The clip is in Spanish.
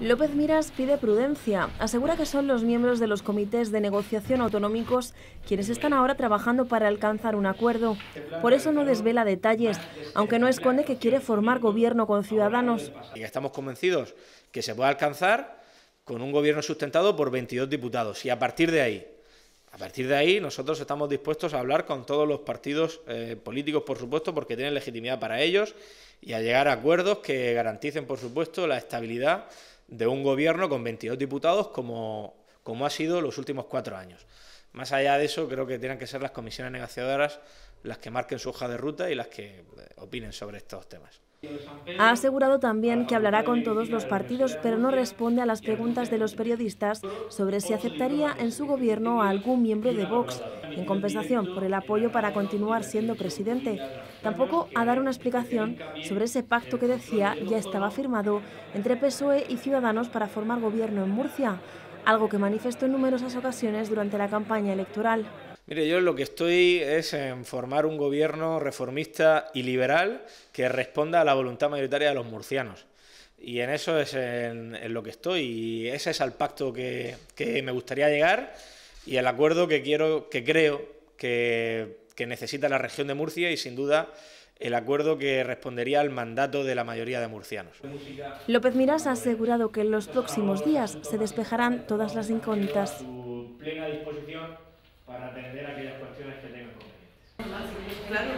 López Miras pide prudencia. Asegura que son los miembros de los comités de negociación autonómicos quienes están ahora trabajando para alcanzar un acuerdo. Por eso no desvela detalles, aunque no esconde que quiere formar gobierno con Ciudadanos. Y estamos convencidos que se puede alcanzar con un gobierno sustentado por 22 diputados. Y a partir de ahí, a partir de ahí, nosotros estamos dispuestos a hablar con todos los partidos eh, políticos, por supuesto, porque tienen legitimidad para ellos, y a llegar a acuerdos que garanticen, por supuesto, la estabilidad de un gobierno con 22 diputados como, como ha sido los últimos cuatro años. Más allá de eso, creo que tienen que ser las comisiones negociadoras las que marquen su hoja de ruta y las que eh, opinen sobre estos temas. Ha asegurado también que hablará con todos los partidos, pero no responde a las preguntas de los periodistas sobre si aceptaría en su gobierno a algún miembro de Vox, en compensación por el apoyo para continuar siendo presidente. Tampoco a dar una explicación sobre ese pacto que decía ya estaba firmado entre PSOE y Ciudadanos para formar gobierno en Murcia, algo que manifestó en numerosas ocasiones durante la campaña electoral. Mire, yo lo que estoy es en formar un gobierno reformista y liberal que responda a la voluntad mayoritaria de los murcianos. Y en eso es en, lo que estoy. Y ese es el pacto que, me gustaría llegar y el acuerdo que quiero, que creo que, que necesita la región de Murcia y sin duda el acuerdo que respondería al mandato de la mayoría de murcianos. López Miras ha asegurado que en los próximos días se despejarán todas las incógnitas para atender aquellas cuestiones que tengan convenientes. Claro.